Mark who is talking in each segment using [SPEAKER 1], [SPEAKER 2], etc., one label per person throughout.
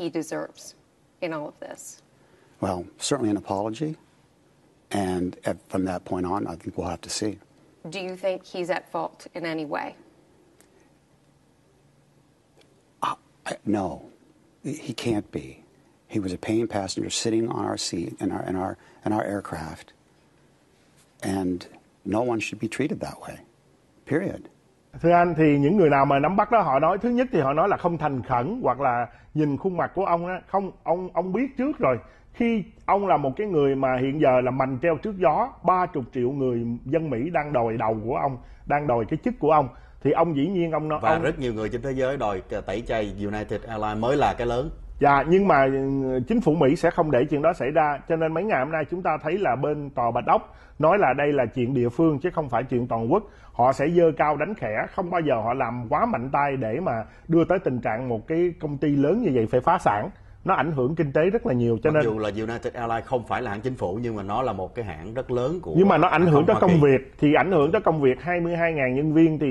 [SPEAKER 1] he deserves in all of this?
[SPEAKER 2] Well, certainly an apology. And at, from that point on, I think we'll have to see.
[SPEAKER 1] Do you think he's at fault in any way?
[SPEAKER 2] I, no, he can't be. He was a paying passenger sitting on our seat in our, in our, in our aircraft. And no one should be treated that way. Period.
[SPEAKER 3] Thưa anh thì những người nào mà nắm bắt đó họ nói thứ nhất thì họ nói là không thành khẩn hoặc là nhìn khuôn mặt của ông á không ông ông biết trước rồi. Khi ông là một cái người mà hiện giờ là mành treo trước gió 30 triệu người dân Mỹ đang đòi đầu của ông đang đòi cái chức của ông thì ông dĩ nhiên ông nói
[SPEAKER 4] và
[SPEAKER 3] ông,
[SPEAKER 4] rất nhiều người trên thế giới đòi tẩy chay United Airlines mới là cái lớn
[SPEAKER 3] Dạ, nhưng mà ừ, chính phủ Mỹ sẽ không để chuyện đó xảy ra. Cho nên mấy ngày hôm nay chúng ta thấy là bên tòa Bạch Ốc nói là đây là chuyện địa phương chứ không phải chuyện toàn quốc. Họ sẽ dơ cao đánh khẽ, không bao giờ họ làm quá mạnh tay để mà đưa tới tình trạng một cái công ty lớn như vậy phải phá sản. Nó ảnh hưởng kinh tế rất là nhiều cho
[SPEAKER 4] mặc
[SPEAKER 3] nên
[SPEAKER 4] dù là United Airlines không phải là hãng chính phủ nhưng mà nó là một cái hãng rất lớn của
[SPEAKER 3] nhưng mà nó ảnh hưởng tới công việc thì ảnh hưởng tới công việc 22.000 nhân viên thì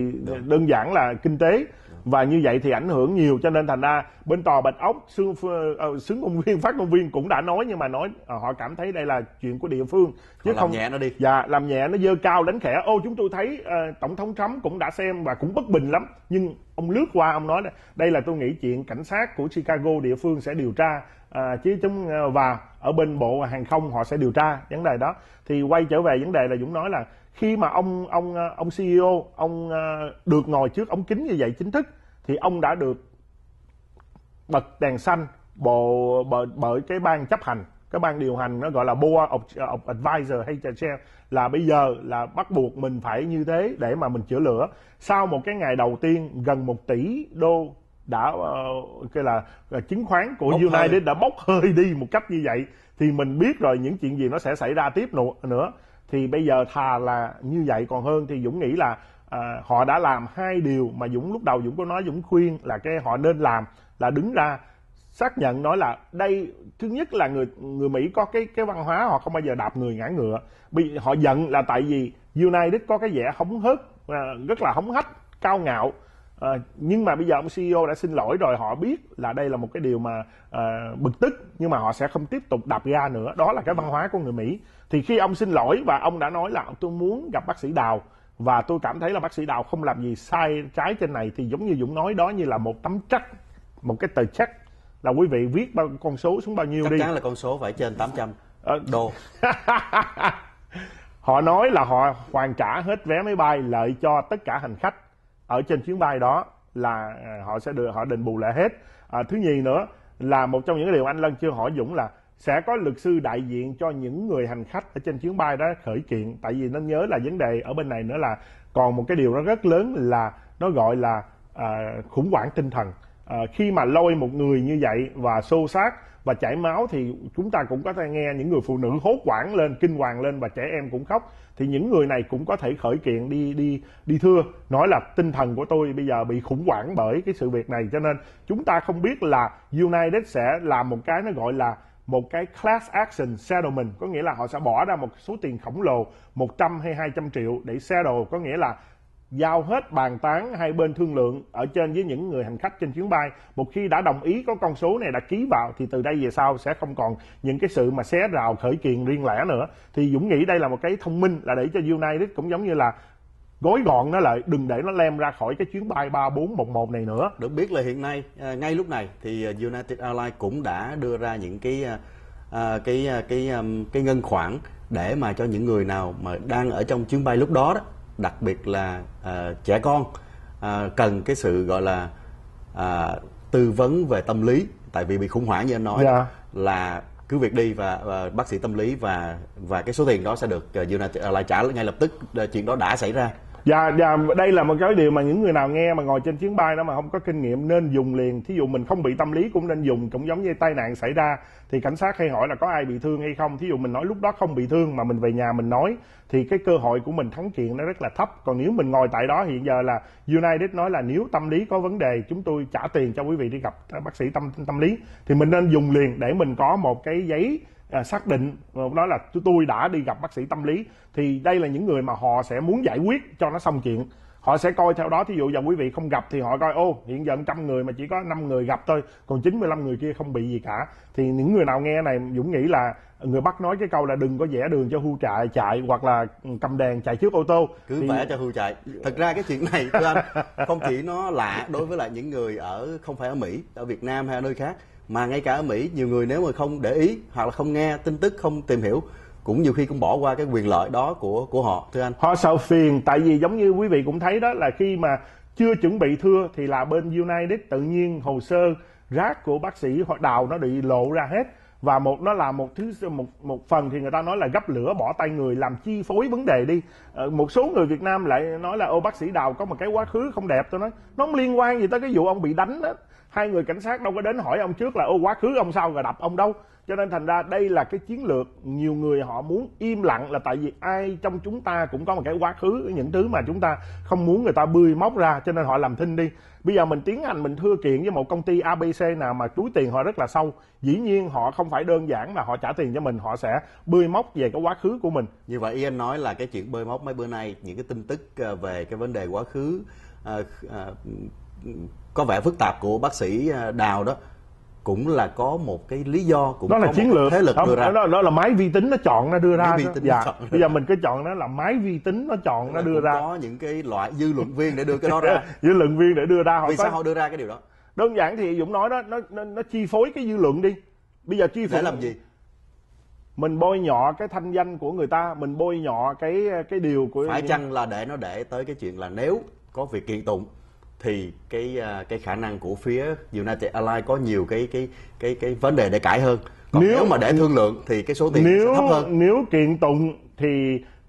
[SPEAKER 3] đơn giản là kinh tế và như vậy thì ảnh hưởng nhiều cho nên thành ra bên tòa bạch ốc xướng, uh, xướng ngôn viên phát ngôn viên cũng đã nói nhưng mà nói ờ, họ cảm thấy đây là chuyện của địa phương.
[SPEAKER 4] Họ làm nhẹ nó đi.
[SPEAKER 3] dạ làm nhẹ nó dơ cao đánh khẽ. Ô chúng tôi thấy ờ, tổng thống Trump cũng đã xem và cũng bất bình lắm. Nhưng ông lướt qua ông nói là đây là tôi nghĩ chuyện cảnh sát của Chicago địa phương sẽ điều tra à, chứ chúng ờ, và ở bên bộ hàng không họ sẽ điều tra vấn đề đó. Thì quay trở về vấn đề là Dũng nói là khi mà ông ông ờ, ông CEO ông ờ, được ngồi trước ống kính như vậy chính thức thì ông đã được bật đèn xanh bộ bởi, bởi cái ban chấp hành. Cái ban điều hành nó gọi là board of, of advisor hay chair. Là bây giờ là bắt buộc mình phải như thế để mà mình chữa lửa. Sau một cái ngày đầu tiên gần một tỷ đô đã uh, cái là, là chứng khoán của
[SPEAKER 4] Bốc
[SPEAKER 3] United
[SPEAKER 4] hơi.
[SPEAKER 3] đã bốc hơi đi một cách như vậy thì mình biết rồi những chuyện gì nó sẽ xảy ra tiếp nữa. Thì bây giờ thà là như vậy còn hơn thì Dũng nghĩ là à, họ đã làm hai điều mà Dũng lúc đầu Dũng có nói Dũng khuyên là cái họ nên làm là đứng ra xác nhận nói là đây thứ nhất là người người Mỹ có cái cái văn hóa họ không bao giờ đạp người ngã ngựa. Bị họ giận là tại vì United có cái vẻ hống hớt à, rất là hống hách cao ngạo. À, nhưng mà bây giờ ông CEO đã xin lỗi rồi họ biết là đây là một cái điều mà à, bực tức nhưng mà họ sẽ không tiếp tục đạp ga nữa. Đó là cái văn hóa của người Mỹ. Thì khi ông xin lỗi và ông đã nói là tôi muốn gặp bác sĩ Đào và tôi cảm thấy là bác sĩ Đào không làm gì sai trái trên này thì giống như Dũng nói đó như là một tấm trắc một cái tờ check. Là quý vị viết bao con số xuống bao nhiêu
[SPEAKER 4] chắc
[SPEAKER 3] đi.
[SPEAKER 4] chắn là con số phải trên 800
[SPEAKER 3] Ờ,
[SPEAKER 4] đô.
[SPEAKER 3] Họ nói là họ hoàn trả hết vé máy bay lợi cho tất cả hành khách ở trên chuyến bay đó là à, họ sẽ được họ đền bù lại hết. À, thứ nhì nữa là một trong những cái điều anh Lân chưa hỏi Dũng là sẽ có luật sư đại diện cho những người hành khách ở trên chuyến bay đó khởi kiện. Tại vì nên nhớ là vấn đề ở bên này nữa là còn một cái điều nó rất lớn là nó gọi là à, khủng hoảng tinh thần. À, khi mà lôi một người như vậy và xô xát và chảy máu thì chúng ta cũng có thể nghe những người phụ nữ hốt hoảng lên kinh hoàng lên và trẻ em cũng khóc. Thì những người này cũng có thể khởi kiện đi đi đi thưa. Nói là tinh thần của tôi bây giờ bị khủng hoảng bởi cái sự việc này. Cho nên chúng ta không biết là United sẽ làm một cái nó gọi là một cái class action settlement có nghĩa là họ sẽ bỏ ra một số tiền khổng lồ 100 hay 200 triệu để settle có nghĩa là giao hết bàn tán hai bên thương lượng ở trên với những người hành khách trên chuyến bay. Một khi đã đồng ý có con số này đã ký vào, thì từ đây về sau sẽ không còn những cái sự mà xé rào khởi kiện riêng lẻ nữa. Thì Dũng nghĩ đây là một cái thông minh là để cho United cũng giống như là gói gọn nó lại đừng để nó lem ra khỏi cái chuyến bay 3411 này nữa
[SPEAKER 4] được biết là hiện nay à, ngay lúc này thì à, United Airlines cũng đã đưa ra những cái à, cái cái um, cái ngân khoản để mà cho những người nào mà đang ở trong chuyến bay lúc đó đó đặc biệt là à, trẻ con à, cần cái sự gọi là à, tư vấn về tâm lý tại vì bị khủng hoảng như anh nói
[SPEAKER 3] Dạ.
[SPEAKER 4] là cứ việc đi và, và bác sĩ tâm lý và và cái số tiền đó sẽ được uh, United Airlines trả ngay lập tức uh, chuyện đó đã xảy ra
[SPEAKER 3] và, và đây là một cái điều mà những người nào nghe mà ngồi trên chuyến bay đó mà không có kinh nghiệm nên dùng liền. Thí dụ mình không bị tâm lý cũng nên dùng, cũng giống như tai nạn xảy ra thì cảnh sát hay hỏi là có ai bị thương hay không. Thí dụ mình nói lúc đó không bị thương mà mình về nhà mình nói thì cái cơ hội của mình thắng kiện nó rất là thấp. Còn nếu mình ngồi tại đó hiện giờ là United nói là nếu tâm lý có vấn đề chúng tôi trả tiền cho quý vị đi gặp bác sĩ tâm tâm lý thì mình nên dùng liền để mình có một cái giấy à, xác định nói là tôi đã đi gặp bác sĩ tâm lý thì đây là những người mà họ sẽ muốn giải quyết cho nó xong chuyện. Họ sẽ coi theo đó thí dụ giờ quý vị không gặp thì họ coi ô hiện giờ trăm người mà chỉ có 5 người gặp thôi còn 95 người kia không bị gì cả. Thì những người nào nghe này Dũng nghĩ là người Bắc nói cái câu là đừng có vẽ đường cho hưu chạy chạy hoặc là cầm đèn chạy trước ô tô.
[SPEAKER 4] Cứ
[SPEAKER 3] thì...
[SPEAKER 4] vẽ cho hưu chạy thật ra cái chuyện này thưa anh không chỉ nó lạ đối với lại những người ở không phải ở Mỹ ở Việt Nam hay ở nơi khác mà ngay cả ở Mỹ, nhiều người nếu mà không để ý hoặc là không nghe tin tức, không tìm hiểu, cũng nhiều khi cũng bỏ qua cái quyền lợi đó của của họ. Thưa anh.
[SPEAKER 3] Họ sợ phiền? Tại vì giống như quý vị cũng thấy đó, là khi mà chưa chuẩn bị thưa thì là bên United tự nhiên hồ sơ rác của bác sĩ họ đào nó bị lộ ra hết. Và một, nó là một thứ, một một phần thì người ta nói là gấp lửa, bỏ tay người, làm chi phối vấn đề đi. Ờ, một số người Việt Nam lại nói là, ô, bác sĩ đào có một cái quá khứ không đẹp. Tôi nói, nó không liên quan gì tới cái vụ ông bị đánh đó hai người cảnh sát đâu có đến hỏi ông trước là ô quá khứ ông sao rồi đập ông đâu? Cho nên thành ra đây là cái chiến lược nhiều người họ muốn im lặng là tại vì ai trong chúng ta cũng có một cái quá khứ những thứ mà chúng ta không muốn người ta bươi móc ra cho nên họ làm thinh đi. Bây giờ mình tiến hành mình thưa kiện với một công ty abc nào mà túi tiền họ rất là sâu. Dĩ nhiên họ không phải đơn giản là họ trả tiền cho mình họ sẽ bươi móc về cái quá khứ của mình.
[SPEAKER 4] Như vậy Ian nói là cái chuyện bơi móc mấy bữa nay những cái tin tức ờ, về cái vấn đề quá khứ uh, uh, có vẻ phức tạp của bác sĩ à, Đào đó. Cũng là có một cái lý do cũng
[SPEAKER 3] đó là
[SPEAKER 4] có
[SPEAKER 3] chiến
[SPEAKER 4] một
[SPEAKER 3] lược.
[SPEAKER 4] thế lực đưa ra.
[SPEAKER 3] đó, đó là máy vi tính nó chọn nó đưa ra
[SPEAKER 4] Máy vi tính
[SPEAKER 3] dạ.
[SPEAKER 4] chọn.
[SPEAKER 3] bây giờ mình cứ chọn nó là máy vi tính nó chọn nó đưa ra.
[SPEAKER 4] có những cái loại dư luận viên để đưa cái đó ra.
[SPEAKER 3] Dư luận viên để đưa ra họ
[SPEAKER 4] vì
[SPEAKER 3] có-
[SPEAKER 4] sao họ đưa ra cái điều đó?
[SPEAKER 3] Đơn giản thì dũng nói đó nó, nó nó chi phối cái dư luận đi. Bây giờ chi phối
[SPEAKER 4] để làm gì?
[SPEAKER 3] Mình bôi nhọ cái thanh danh của người ta mình bôi nhọ cái cái điều của
[SPEAKER 4] phải chăng là để nó để tới cái chuyện là nếu có việc kiện tụng thì cái à, cái khả năng của phía United Airlines có nhiều cái cái cái cái vấn đề để cãi hơn. Còn
[SPEAKER 3] Nếu-
[SPEAKER 4] nếu, mà để thương lượng thì cái số tiền
[SPEAKER 3] nếu
[SPEAKER 4] sẽ thấp hơn.
[SPEAKER 3] nếu kiện tụng thì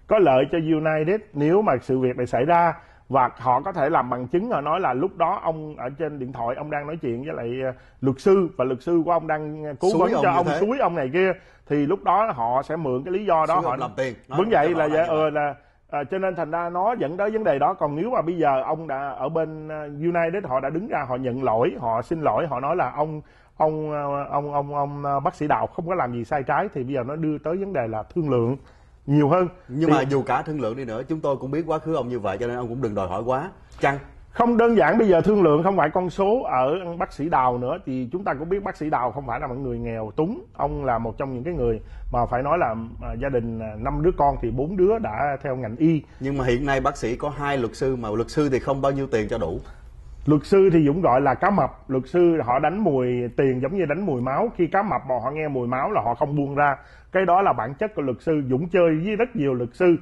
[SPEAKER 3] có lợi cho United nếu mà sự việc này xảy ra và họ có thể làm bằng chứng họ nói là lúc đó ông ở trên điện thoại ông đang nói chuyện với lại ờ, luật sư và luật sư của ông đang cố vấn cho ông suối ông này kia thì lúc đó họ sẽ mượn cái lý do đó
[SPEAKER 4] Xúi
[SPEAKER 3] họ
[SPEAKER 4] làm tiền. Nói
[SPEAKER 3] vậy là
[SPEAKER 4] rõ
[SPEAKER 3] vậy,
[SPEAKER 4] là như
[SPEAKER 3] ờ, là à, cho nên thành ra nó dẫn tới vấn đề đó. Còn nếu mà bây giờ ông đã ở bên ờ, United họ đã đứng ra họ nhận lỗi họ xin lỗi họ nói là ông ông ờ, ông ông ông ờ, bác sĩ đào không có làm gì sai trái thì bây giờ nó đưa tới vấn đề là thương lượng nhiều hơn.
[SPEAKER 4] Nhưng
[SPEAKER 3] Thì
[SPEAKER 4] mà dù cả thương lượng đi nữa chúng tôi cũng biết quá khứ ông như vậy cho nên ông cũng đừng đòi hỏi quá. Chăng
[SPEAKER 3] không đơn giản bây giờ thương lượng không phải con số ở bác sĩ đào nữa thì chúng ta cũng biết bác sĩ đào không phải là một người nghèo túng. Ông là một trong những cái người mà phải nói là à, gia đình à, năm đứa con thì bốn đứa đã theo ngành y.
[SPEAKER 4] Nhưng mà hiện nay bác sĩ có hai luật sư mà luật sư thì không bao nhiêu tiền cho đủ.
[SPEAKER 3] Luật sư thì dũng gọi là cá mập. Luật sư họ đánh mùi tiền giống như đánh mùi máu. Khi cá mập mà họ nghe mùi máu là họ không buông ra. Cái đó là bản chất của luật sư. Dũng chơi với rất nhiều luật sư.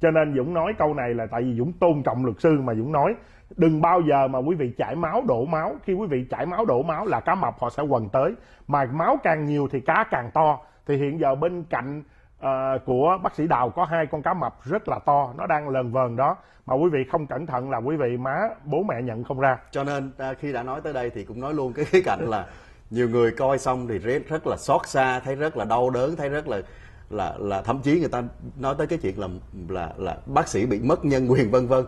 [SPEAKER 3] Cho nên dũng nói câu này là tại vì dũng tôn trọng luật sư mà dũng nói đừng bao giờ mà quý vị chảy máu đổ máu. Khi quý vị chảy máu đổ máu là cá mập họ sẽ quần tới. Mà máu càng nhiều thì cá càng to. Thì hiện giờ bên cạnh uh, của bác sĩ đào có hai con cá mập rất là to. Nó đang lờn vờn đó. Mà quý vị không cẩn thận là quý vị má bố mẹ nhận không ra.
[SPEAKER 4] Cho nên à, khi đã nói tới đây thì cũng nói luôn cái khía cạnh là nhiều người coi xong thì rất, rất là xót xa thấy rất là đau đớn thấy rất là là là thậm chí người ta nói tới cái chuyện là là là bác sĩ bị mất nhân quyền vân vân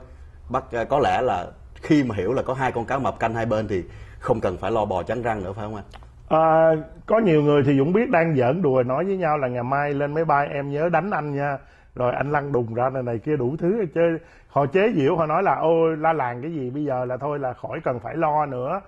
[SPEAKER 4] bác ờ, có lẽ là khi mà hiểu là có hai con cá mập canh hai bên thì không cần phải lo bò trắng răng nữa phải không anh?
[SPEAKER 3] À, có nhiều người thì Dũng biết đang giỡn đùa nói với nhau là ngày mai lên máy bay em nhớ đánh anh nha. Rồi anh lăn đùng ra này này kia đủ thứ chơi họ chế giễu họ nói là ôi la làng cái gì bây giờ là thôi là khỏi cần phải lo nữa.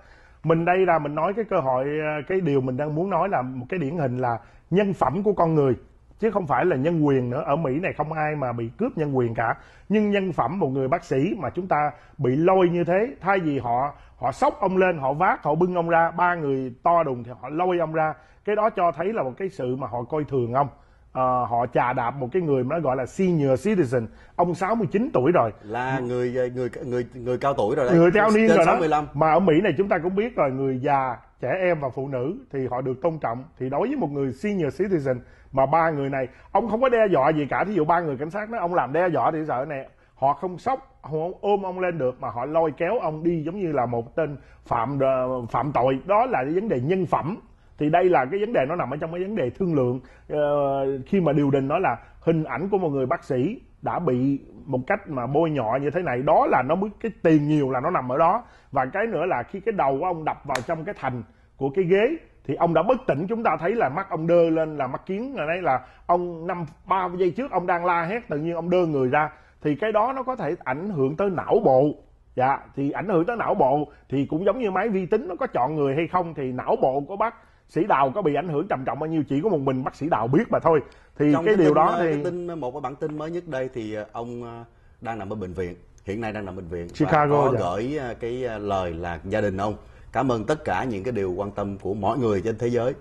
[SPEAKER 3] Mình đây là mình nói cái cơ hội ờ, cái điều mình đang muốn nói là một cái điển hình là nhân phẩm của con người chứ không phải là nhân quyền nữa. Ở Mỹ này không ai mà bị cướp nhân quyền cả. Nhưng nhân phẩm một người bác sĩ mà chúng ta bị lôi như thế thay vì họ họ sốc ông lên họ vác họ bưng ông ra ba người to đùng thì họ lôi ông ra. Cái đó cho thấy là một cái sự mà họ coi thường ông. Ờ, họ chà đạp một cái người mà nó gọi là senior citizen. Ông 69 tuổi rồi.
[SPEAKER 4] Là người à, người người người cao tuổi rồi đấy.
[SPEAKER 3] Người cao niên rồi đó.
[SPEAKER 4] 65
[SPEAKER 3] mà ở Mỹ này chúng ta cũng biết rồi người già trẻ em và phụ nữ thì họ được tôn trọng. Thì đối với một người senior citizen mà ba người này ông không có đe dọa gì cả. Thí dụ ba người cảnh sát nói ông làm đe dọa thì sợ này họ không sốc không ôm ông lên được mà họ lôi kéo ông đi giống như là một tên phạm ờ, phạm tội. Đó là cái vấn đề nhân phẩm. Thì đây là cái vấn đề nó nằm ở trong cái vấn đề thương lượng. Ờ, khi mà điều đình nói là hình ảnh của một người bác sĩ đã bị một cách mà bôi nhọ như thế này đó là nó mới cái tiền nhiều là nó nằm ở đó. Và cái nữa là khi cái đầu của ông đập vào trong cái thành của cái ghế thì ông đã bất tỉnh chúng ta thấy là mắt ông đơ lên là mắt kiến là đấy là ông năm ba giây trước ông đang la hét tự nhiên ông đơ người ra. Thì cái đó nó có thể ảnh hưởng tới não bộ. Dạ thì ảnh hưởng tới não bộ thì cũng giống như máy vi tính nó có chọn người hay không thì não bộ của bác sĩ đào có bị ảnh hưởng trầm trọng bao nhiêu chỉ có một mình bác sĩ đào biết mà thôi. Thì
[SPEAKER 4] Trong
[SPEAKER 3] cái điều
[SPEAKER 4] tin,
[SPEAKER 3] đó
[SPEAKER 4] ờ,
[SPEAKER 3] thì
[SPEAKER 4] cái tin một cái bản tin mới nhất đây thì ờ, ông ờ, đang nằm ở bệnh viện hiện nay đang nằm bệnh viện
[SPEAKER 3] Chicago,
[SPEAKER 4] và có
[SPEAKER 3] dạ.
[SPEAKER 4] gửi cái lời là gia đình ông cảm ơn tất cả những cái điều quan tâm của mọi người trên thế giới.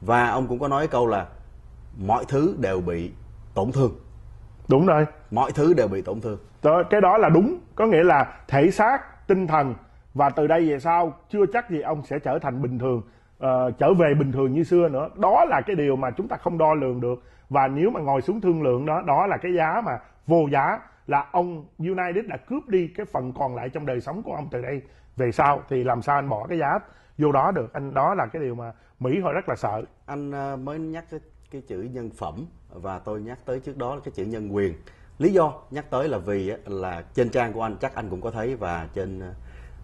[SPEAKER 4] Và ông cũng có nói câu là mọi thứ đều bị tổn thương.
[SPEAKER 3] Đúng rồi.
[SPEAKER 4] Mọi thứ đều bị tổn thương.
[SPEAKER 3] Đó, cái đó là đúng. Có nghĩa là thể xác tinh thần và từ đây về sau chưa chắc gì ông sẽ trở thành bình thường ờ, trở về bình thường như xưa nữa. Đó là cái điều mà chúng ta không đo lường được. Và nếu mà ngồi xuống thương lượng đó đó là cái giá mà vô giá là ông United đã cướp đi cái phần còn lại trong đời sống của ông từ đây về sau thì làm sao anh bỏ cái giá vô đó được? Anh đó là cái điều mà Mỹ họ rất là sợ.
[SPEAKER 4] Anh ờ, mới nhắc cái, cái chữ nhân phẩm và tôi nhắc tới trước đó là cái chữ nhân quyền. Lý do nhắc tới là vì là trên trang của anh chắc anh cũng có thấy và trên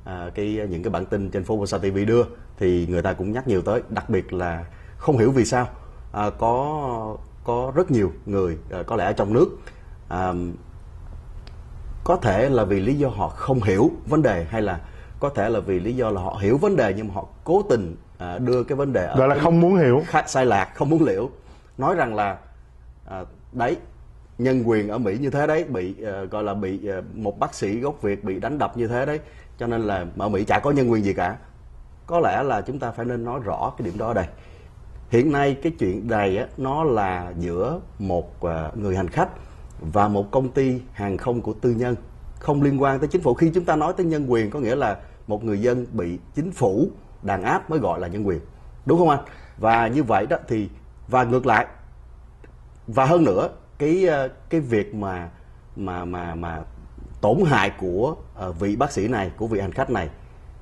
[SPEAKER 4] à, cái ờ, những cái bản tin trên Formosa TV đưa thì người ta cũng nhắc nhiều tới đặc biệt là không hiểu vì sao à, có có rất nhiều người à, có lẽ ở trong nước à, có thể là vì lý do họ không hiểu vấn đề hay là có thể là vì lý do là họ hiểu vấn đề nhưng mà họ cố tình à, đưa cái vấn đề ở
[SPEAKER 3] gọi là không muốn hiểu.
[SPEAKER 4] sai lạc không muốn liễu nói rằng là à, đấy nhân quyền ở Mỹ như thế đấy bị ờ, gọi là bị ờ, một bác sĩ gốc Việt bị đánh đập như thế đấy cho nên là ở Mỹ chả có nhân quyền gì cả. Có lẽ là chúng ta phải nên nói rõ cái điểm đó ở đây. Hiện nay cái chuyện này á, nó là giữa một ờ, người hành khách và một công ty hàng không của tư nhân không liên quan tới chính phủ. Khi chúng ta nói tới nhân quyền, có nghĩa là một người dân bị chính phủ đàn áp mới gọi là nhân quyền. Đúng không anh? Và như vậy đó thì, và ngược lại, và hơn nữa, cái ờ, cái việc mà mà mà mà tổn hại của ờ, vị bác sĩ này, của vị hành khách này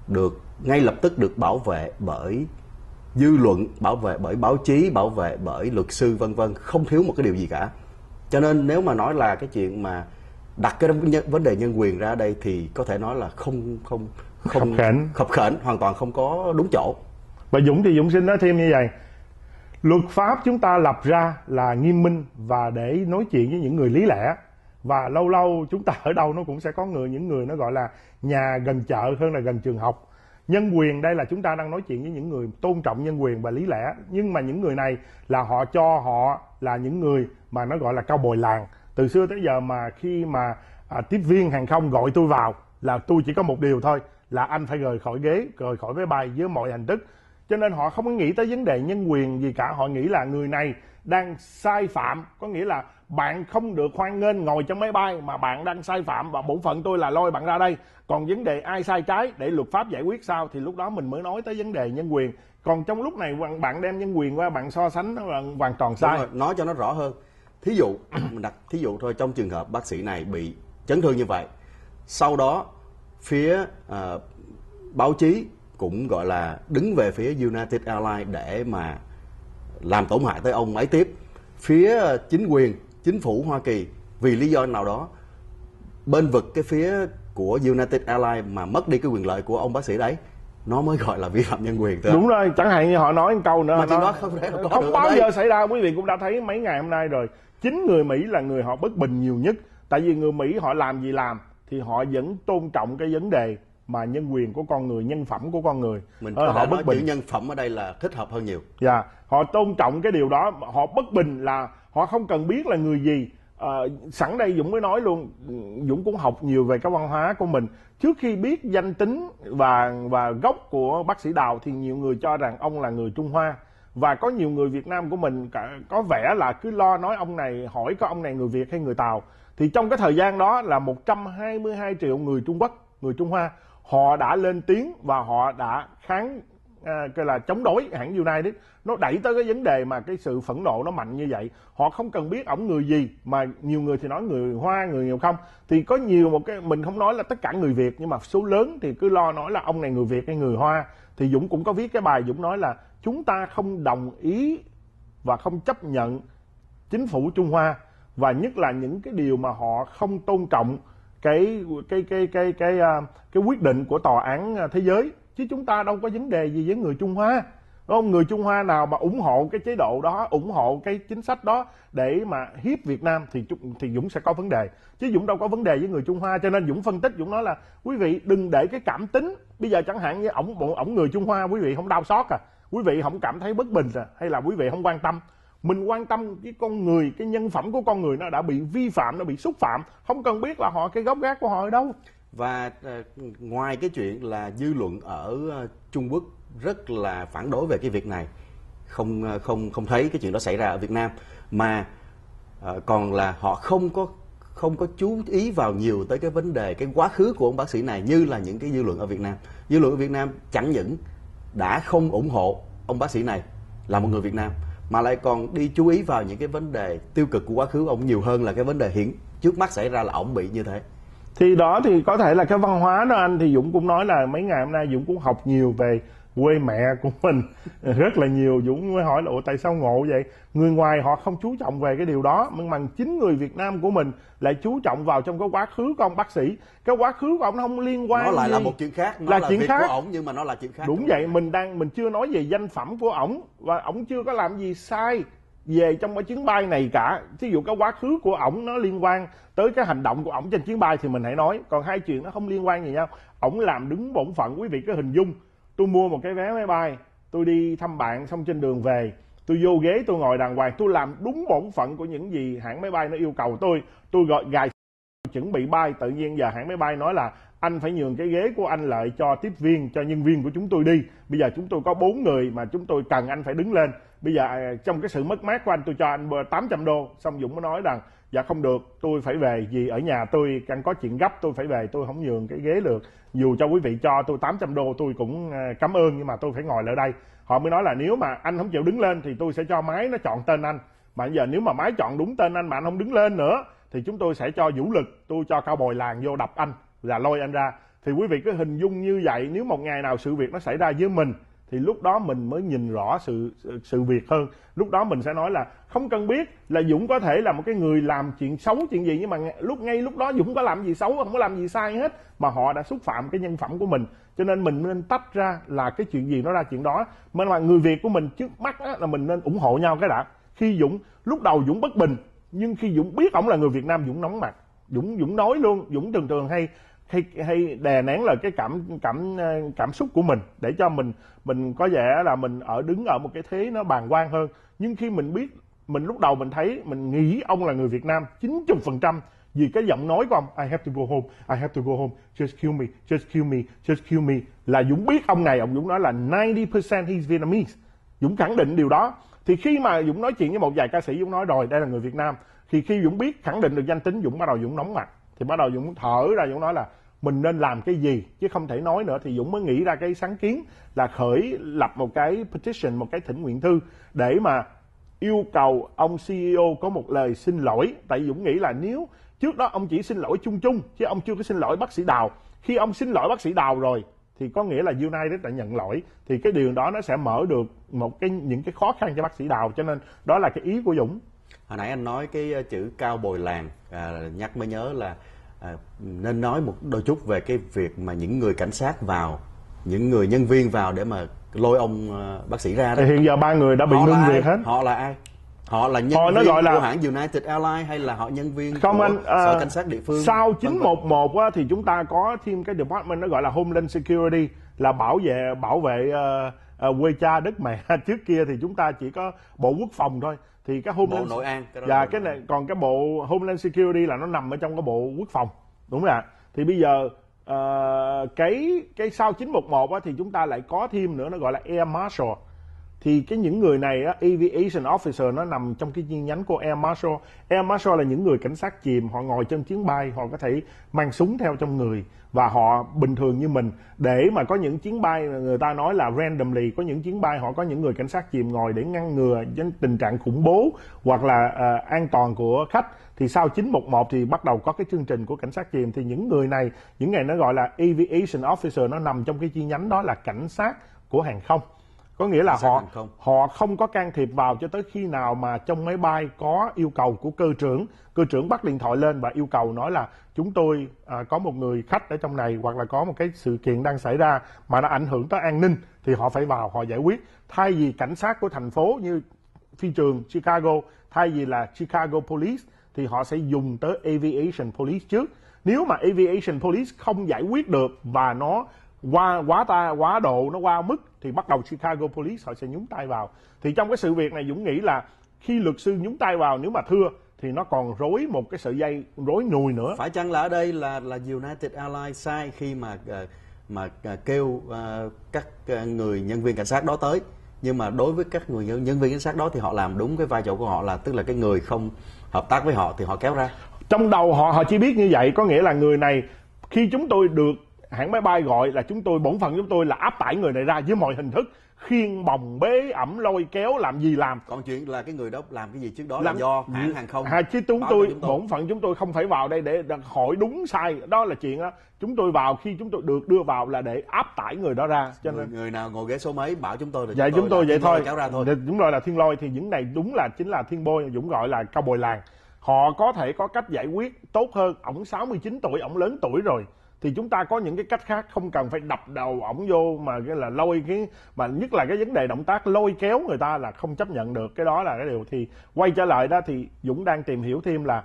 [SPEAKER 4] được ngay lập tức được bảo vệ bởi dư luận, bảo vệ bởi báo chí, bảo vệ bởi luật sư, vân vân, không thiếu một cái điều gì cả. Cho nên nếu mà nói là cái chuyện mà đặt cái vấn đề nhân quyền ra đây thì có thể nói là không không không
[SPEAKER 3] Khập khểnh.
[SPEAKER 4] khập khểnh hoàn toàn không có đúng chỗ
[SPEAKER 3] Và Dũng thì Dũng xin nói thêm như vậy. Luật pháp chúng ta lập ra là nghiêm minh và để nói chuyện với những người lý lẽ. Và lâu lâu chúng ta ở đâu nó cũng sẽ có người những người nó gọi là nhà gần chợ hơn là gần trường học. Nhân quyền đây là chúng ta đang nói chuyện với những người tôn trọng nhân quyền và lý lẽ. Nhưng mà những người này là họ cho họ là những người mà nó gọi là cao bồi làng. Từ xưa tới giờ mà khi mà à, tiếp viên hàng không gọi tôi vào là tôi chỉ có một điều thôi là anh phải rời khỏi ghế, rời khỏi máy bay với mọi hình thức. Cho nên họ không có nghĩ tới vấn đề nhân quyền gì cả, họ nghĩ là người này đang sai phạm, có nghĩa là bạn không được hoan nghênh ngồi trong máy bay mà bạn đang sai phạm và bổn phận tôi là lôi bạn ra đây. Còn vấn đề ai sai trái để luật pháp giải quyết sao thì lúc đó mình mới nói tới vấn đề nhân quyền. Còn trong lúc này bạn- đem nhân quyền qua bạn so sánh nó hoàn toàn sai.
[SPEAKER 4] rồi, nói cho nó rõ hơn thí dụ mình đặt thí dụ thôi trong trường hợp bác sĩ này bị chấn thương như vậy sau đó phía ờ, báo chí cũng gọi là đứng về phía United Airlines để mà làm tổn hại tới ông ấy tiếp phía ờ, chính quyền chính phủ Hoa Kỳ vì lý do nào đó bên vực cái phía của United Airlines mà mất đi cái quyền lợi của ông bác sĩ đấy nó mới gọi là vi phạm nhân quyền anh.
[SPEAKER 3] Đúng rồi, chẳng hạn như họ nói một câu nữa.
[SPEAKER 4] Mà
[SPEAKER 3] nó-
[SPEAKER 4] đó không thể
[SPEAKER 3] không
[SPEAKER 4] ở
[SPEAKER 3] bao giờ xảy ra, quý vị cũng đã thấy mấy ngày hôm nay rồi. Chính người Mỹ là người họ bất bình nhiều nhất. Tại vì người Mỹ họ làm gì làm thì họ vẫn tôn trọng cái vấn đề mà nhân quyền của con người, nhân phẩm của con người.
[SPEAKER 4] mình
[SPEAKER 3] Ờ,
[SPEAKER 4] có
[SPEAKER 3] họ bất bình.
[SPEAKER 4] chữ nhân phẩm ở đây là thích hợp hơn nhiều
[SPEAKER 3] Dạ, họ tôn trọng cái điều đó, họ bất bình là họ không cần biết là người gì. Ờ, sẵn đây Dũng mới nói luôn, Dũng cũng học nhiều về cái văn hóa của mình. Trước khi biết danh tính và và gốc của bác sĩ Đào thì nhiều người cho rằng ông là người Trung Hoa. Và có nhiều người Việt Nam của mình có vẻ là cứ lo nói ông này hỏi có ông này người Việt hay người Tàu. Thì trong cái thời gian đó là 122 triệu người Trung Quốc, người Trung Hoa, họ đã lên tiếng và họ đã kháng à, cái là chống đối hãng United. Nó đẩy tới cái vấn đề mà cái sự phẫn nộ nó mạnh như vậy. Họ không cần biết ổng người gì mà nhiều người thì nói người hoa người nhiều không. Thì có nhiều một cái mình không nói là tất cả người Việt nhưng mà số lớn thì cứ lo nói là ông này người Việt hay người hoa. Thì Dũng cũng có viết cái bài Dũng nói là chúng ta không đồng ý và không chấp nhận chính phủ Trung Hoa và nhất là những cái điều mà họ không tôn trọng cái cái cái cái cái cái, cái quyết định của tòa án à, thế giới chứ chúng ta đâu có vấn đề gì với người Trung Hoa. Đúng không? Người Trung Hoa nào mà ủng hộ cái chế độ đó, ủng hộ cái chính sách đó để mà hiếp Việt Nam thì thì Dũng sẽ có vấn đề. Chứ Dũng đâu có vấn đề với người Trung Hoa, cho nên Dũng phân tích, Dũng nói là, quý vị đừng để cái cảm tính, bây giờ chẳng hạn như ổng ổng người Trung Hoa, quý vị không đau xót à. Quý vị không cảm thấy bất bình à hay là quý vị không quan tâm. Mình quan tâm cái con người, cái nhân phẩm của con người nó đã bị vi phạm, nó bị xúc phạm. Không cần biết là họ cái gốc gác của họ ở đâu
[SPEAKER 4] và ờ, ngoài cái chuyện là dư luận ở ờ, Trung Quốc rất là phản đối về cái việc này, không ờ, không không thấy cái chuyện đó xảy ra ở Việt Nam, mà còn là họ không có không có chú ý vào nhiều tới cái vấn đề, cái quá khứ của ông bác sĩ này như là những cái dư luận ở Việt Nam. Dư luận ở Việt Nam chẳng những đã không ủng hộ ông bác sĩ này là một người Việt Nam, mà lại còn đi chú ý vào những cái vấn đề tiêu cực của quá khứ ông nhiều hơn là cái vấn đề hiện, trước mắt xảy ra là ông bị như thế
[SPEAKER 3] thì đó thì có thể là cái văn hóa đó anh thì Dũng cũng nói là mấy ngày hôm nay Dũng cũng học nhiều về quê mẹ của mình. Rất là nhiều Dũng mới hỏi là ủa tại sao ngộ vậy? Người ngoài họ không chú trọng về cái điều đó nhưng mà chính người Việt Nam của mình lại chú trọng vào trong cái quá khứ của ông bác sĩ. Cái quá khứ của ông nó không liên quan
[SPEAKER 4] nó lại là
[SPEAKER 3] gì.
[SPEAKER 4] một chuyện khác nó
[SPEAKER 3] Là
[SPEAKER 4] là,
[SPEAKER 3] chuyện
[SPEAKER 4] việc
[SPEAKER 3] khác.
[SPEAKER 4] của ổng nhưng mà nó là chuyện khác.
[SPEAKER 3] Đúng vậy mình đang mình chưa nói về danh phẩm của ổng và ổng chưa có làm gì sai về trong cái chuyến bay này cả. Thí dụ cái quá khứ của ổng nó liên quan tới cái hành động của ổng trên chuyến bay thì mình hãy nói. Còn hai chuyện nó không liên quan gì nhau. Ổng làm đúng bổn phận, quý vị cứ hình dung. Tôi mua một cái vé máy bay, tôi đi thăm bạn xong trên đường về, tôi vô ghế, tôi ngồi đàng hoàng, tôi làm đúng bổn phận của những gì hãng máy bay nó yêu cầu tôi. Tôi gọi gài chuẩn bị bay. Tự nhiên giờ hãng máy bay nói là anh phải nhường cái ghế của anh lại cho tiếp viên, cho nhân viên của chúng tôi đi. Bây giờ chúng tôi có bốn người mà chúng tôi cần anh phải đứng lên bây giờ à, trong cái sự mất mát của anh, tôi cho anh 800 đô. Xong Dũng mới nói rằng dạ không được, tôi phải về, vì ở nhà tôi đang có chuyện gấp, tôi phải về, tôi không nhường cái ghế được. Dù cho quý vị cho tôi 800 đô, tôi cũng à, cảm ơn, nhưng mà tôi phải ngồi lại đây. Họ mới nói là, nếu mà anh không chịu đứng lên thì tôi sẽ cho máy nó chọn tên anh. Mà giờ nếu mà máy chọn đúng tên anh mà anh không đứng lên nữa, thì chúng tôi sẽ cho vũ lực, tôi cho cao bồi làng vô đập anh. Và lôi anh ra. Thì quý vị cứ hình dung như vậy, nếu một ngày nào sự việc nó xảy ra với mình thì lúc đó mình mới nhìn rõ sự sự, việc hơn. Lúc đó mình sẽ nói là không cần biết là Dũng có thể là một cái người làm chuyện xấu chuyện gì nhưng mà lúc ngay lúc đó Dũng có làm gì xấu không có làm gì sai hết mà họ đã xúc phạm cái nhân phẩm của mình. Cho nên mình nên tách ra là cái chuyện gì nó ra chuyện đó. Mà là người Việt của mình trước mắt á, là mình nên ủng hộ nhau cái đã. Khi Dũng lúc đầu Dũng bất bình nhưng khi Dũng biết ổng là người Việt Nam Dũng nóng mặt. Dũng Dũng nói luôn Dũng thường thường hay hay hay đè nén là cái cảm cảm ờ, cảm xúc của mình để cho mình mình có vẻ là mình ở đứng ở một cái thế nó bàng quan hơn. Nhưng khi mình biết, mình lúc đầu mình thấy, mình nghĩ ông là người Việt Nam 90% vì cái giọng nói của ông, I have to go home, I have to go home, just kill me, just kill me, just kill me. Là Dũng biết ông này, ông Dũng nói là 90% he's Vietnamese. Dũng khẳng định điều đó. Thì khi mà Dũng nói chuyện với một vài ca sĩ, Dũng nói, rồi, đây là người Việt Nam. Thì khi Dũng biết, khẳng định được danh tính, Dũng bắt đầu Dũng nóng mặt thì bắt đầu Dũng thở ra, Dũng nói là mình nên làm cái gì? Chứ không thể nói nữa. Thì Dũng mới nghĩ ra cái sáng kiến là khởi lập một cái petition, một cái thỉnh nguyện thư để mà yêu cầu ông CEO có một lời xin lỗi. Tại Dũng nghĩ là nếu trước đó ông chỉ xin lỗi chung chung, chứ ông chưa có xin lỗi bác sĩ Đào. Khi ông xin lỗi bác sĩ Đào rồi, thì có nghĩa là United đã nhận lỗi. Thì cái điều đó nó sẽ mở được một cái, những cái khó khăn cho bác sĩ Đào. Cho nên đó là cái ý của Dũng
[SPEAKER 4] hồi nãy anh nói cái ờ, chữ cao bồi làng à, nhắc mới nhớ là à, nên nói một đôi chút về cái việc mà những người cảnh sát vào những người nhân viên vào để mà lôi ông ờ, bác sĩ ra đó.
[SPEAKER 3] Thì hiện giờ ba người đã bị
[SPEAKER 4] họ
[SPEAKER 3] ngưng việc hết.
[SPEAKER 4] Họ là ai? Họ là nhân
[SPEAKER 3] Họ
[SPEAKER 4] viên
[SPEAKER 3] gọi là-
[SPEAKER 4] của hãng United Airlines hay là họ nhân viên
[SPEAKER 3] không
[SPEAKER 4] của
[SPEAKER 3] anh
[SPEAKER 4] sở
[SPEAKER 3] ờ,
[SPEAKER 4] cảnh sát địa phương?
[SPEAKER 3] sau
[SPEAKER 4] vân vân?
[SPEAKER 3] 911 á, thì chúng ta có thêm cái department nó gọi là Homeland Security là bảo vệ bảo vệ ờ, ờ, quê cha đất mẹ trước kia thì chúng ta chỉ có bộ quốc phòng thôi thì cái Homeland
[SPEAKER 4] Bộ Nội an, cái đó
[SPEAKER 3] dạ cái này còn cái bộ Homeland Security là nó nằm ở trong cái bộ quốc phòng đúng rồi ạ? Thì bây giờ ờ, cái cái sau 911 á, thì chúng ta lại có thêm nữa nó gọi là Air Marshal thì cái những người này á, aviation officer nó nằm trong cái chi nhánh của Air Marshal. Air Marshal là những người cảnh sát chìm, họ ngồi trên chuyến bay, họ có thể mang súng theo trong người và họ bình thường như mình. Để mà có những chuyến bay người ta nói là randomly có những chuyến bay họ có những người cảnh sát chìm ngồi để ngăn ngừa những tình trạng khủng bố hoặc là uh, an toàn của khách. Thì sau 911 thì bắt đầu có cái chương trình của cảnh sát chìm. Thì những người này những ngày nó gọi là aviation officer nó nằm trong cái chi nhánh đó là cảnh sát của hàng không có nghĩa là họ
[SPEAKER 4] không.
[SPEAKER 3] họ không có can thiệp vào cho tới khi nào mà trong máy bay có yêu cầu của cơ trưởng. Cơ trưởng bắt điện thoại lên và yêu cầu nói là chúng tôi à, có một người khách ở trong này hoặc là có một cái sự kiện đang xảy ra mà nó ảnh hưởng tới an ninh thì họ phải vào họ giải quyết. Thay vì cảnh sát của thành phố như phi trường Chicago thay vì là Chicago Police thì họ sẽ dùng tới Aviation Police trước. Nếu mà Aviation Police không giải quyết được và nó qua quá ta quá độ nó qua mức thì bắt đầu Chicago Police họ sẽ nhúng tay vào. Thì trong cái sự việc này Dũng nghĩ là khi luật sư nhúng tay vào nếu mà thưa thì nó còn rối một cái sợi dây rối nùi nữa.
[SPEAKER 4] Phải chăng là ở đây là là United Airlines sai khi mà ờ, mà ờ, kêu ờ, các người nhân viên cảnh sát đó tới? Nhưng mà đối với các người nhân viên cảnh sát đó thì họ làm đúng cái vai trò của họ là tức là cái người không hợp tác với họ thì họ kéo ra.
[SPEAKER 3] Trong đầu họ họ chỉ biết như vậy. Có nghĩa là người này khi chúng tôi được hãng máy bay gọi là chúng tôi bổn phận chúng tôi là áp tải người này ra với mọi hình thức khiêng bồng bế ẩm lôi kéo làm gì làm.
[SPEAKER 4] Còn chuyện là cái người đó làm cái gì trước đó
[SPEAKER 3] làm
[SPEAKER 4] là do hãng hàng không
[SPEAKER 3] à, chứ chúng tôi
[SPEAKER 4] chúng tôi.
[SPEAKER 3] bổn phận chúng tôi không phải vào đây để hỏi đúng sai. Đó là chuyện đó chúng tôi vào khi chúng tôi được đưa vào là để áp tải người đó ra. Cho
[SPEAKER 4] người,
[SPEAKER 3] nên
[SPEAKER 4] người nào ngồi ghế số mấy bảo chúng tôi là
[SPEAKER 3] dạ chúng tôi
[SPEAKER 4] là
[SPEAKER 3] vậy thôi.
[SPEAKER 4] kéo ra thôi.
[SPEAKER 3] Dạ, chúng tôi là thiên lôi. Thì những này đúng là chính là thiên bôi dũng gọi là cao bồi làng. Họ có thể có cách giải quyết tốt hơn. Ổng 69 tuổi ổng lớn tuổi rồi thì chúng ta có những cái cách khác không cần phải đập đầu ổng vô mà cái là lôi cái mà nhất là cái vấn đề động tác lôi kéo người ta là không chấp nhận được cái đó là cái điều. Thì quay trở lại đó thì Dũng đang tìm hiểu thêm là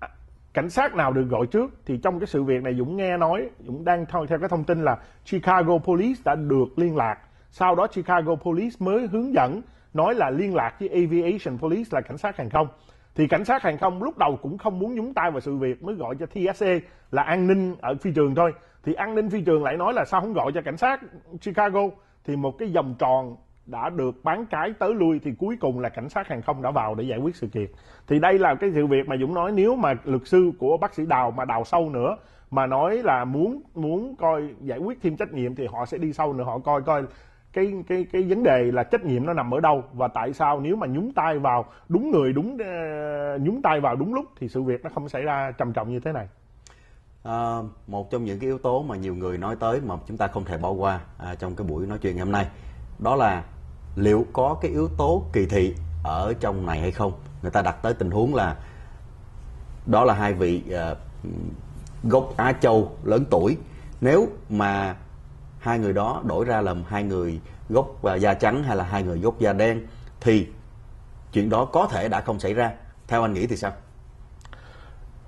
[SPEAKER 3] à, cảnh sát nào được gọi trước? Thì trong cái sự việc này Dũng nghe nói Dũng đang theo, theo cái thông tin là Chicago Police đã được liên lạc. Sau đó Chicago Police mới hướng dẫn nói là liên lạc với Aviation Police là cảnh sát hàng không thì cảnh sát hàng không lúc đầu cũng không muốn nhúng tay vào sự việc mới gọi cho TSA là an ninh ở phi trường thôi. Thì an ninh phi trường lại nói là sao không gọi cho cảnh sát Chicago? Thì một cái vòng tròn đã được bán cái tới lui thì cuối cùng là cảnh sát hàng không đã vào để giải quyết sự kiện. Thì đây là cái sự việc mà Dũng nói, nếu mà luật sư của bác sĩ Đào mà đào sâu nữa, mà nói là muốn muốn coi giải quyết thêm trách nhiệm thì họ sẽ đi sâu nữa, họ coi coi cái cái cái vấn đề là trách nhiệm nó nằm ở đâu và tại sao nếu mà nhúng tay vào đúng người đúng ờ, nhúng tay vào đúng lúc thì sự việc nó không xảy ra trầm trọng như thế này?
[SPEAKER 4] À, một trong những cái yếu tố mà nhiều người nói tới mà chúng ta không thể bỏ qua à, trong cái buổi nói chuyện ngày hôm nay đó là liệu có cái yếu tố kỳ thị ở trong này hay không? Người ta đặt tới tình huống là đó là hai vị à, gốc Á Châu lớn tuổi. Nếu mà hai người đó đổi ra làm hai người gốc à, da trắng hay là hai người gốc da đen thì chuyện đó có thể đã không xảy ra. Theo anh nghĩ thì sao?